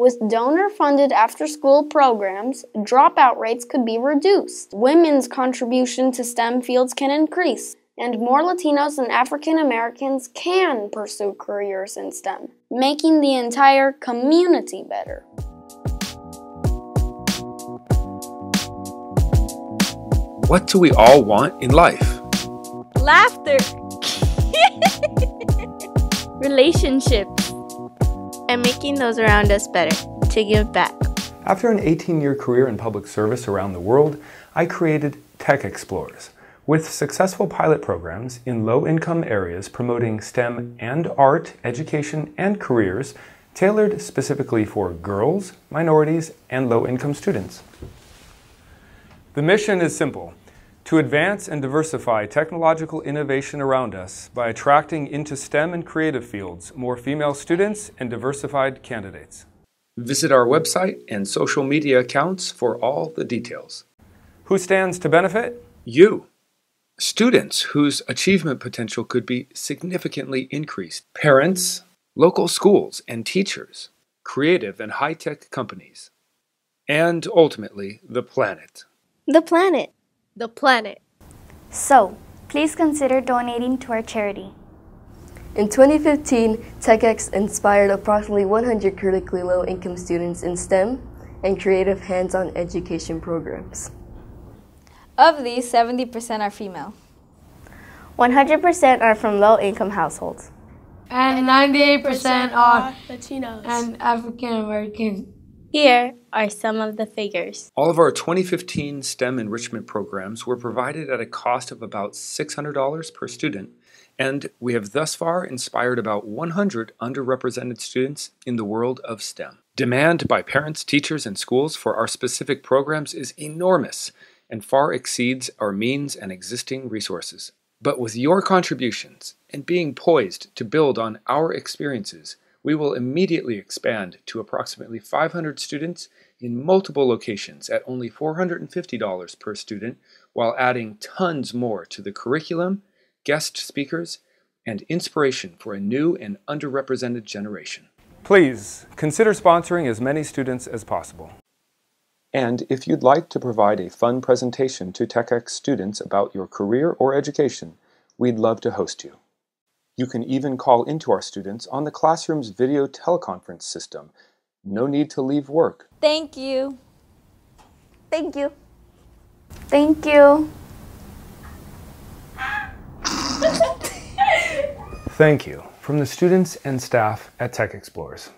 With donor funded after school programs, dropout rates could be reduced, women's contribution to STEM fields can increase, and more Latinos and African Americans can pursue careers in STEM, making the entire community better. What do we all want in life? Laughter. Relationships. And making those around us better to give back. After an 18 year career in public service around the world, I created Tech Explorers with successful pilot programs in low income areas promoting STEM and art, education, and careers tailored specifically for girls, minorities, and low income students. The mission is simple to advance and diversify technological innovation around us by attracting into STEM and creative fields more female students and diversified candidates. Visit our website and social media accounts for all the details. Who stands to benefit? You. Students whose achievement potential could be significantly increased. Parents, local schools and teachers, creative and high tech companies. And ultimately, the planet. The planet. The planet. So, please consider donating to our charity. In 2015, TechEx inspired approximately 100 critically low income students in STEM and creative hands on education programs. Of these, 70% are female. 100% are from low income households. And 98% are Latinos and African Americans. Here are some of the figures. All of our 2015 STEM enrichment programs were provided at a cost of about $600 per student, and we have thus far inspired about 100 underrepresented students in the world of STEM. Demand by parents, teachers, and schools for our specific programs is enormous and far exceeds our means and existing resources. But with your contributions and being poised to build on our experiences, we will immediately expand to approximately 500 students in multiple locations at only $450 per student, while adding tons more to the curriculum, guest speakers, and inspiration for a new and underrepresented generation. Please consider sponsoring as many students as possible. And if you'd like to provide a fun presentation to TechEx students about your career or education, we'd love to host you. You can even call into our students on the classroom's video teleconference system. No need to leave work. Thank you. Thank you. Thank you. Thank you from the students and staff at Tech Explorers.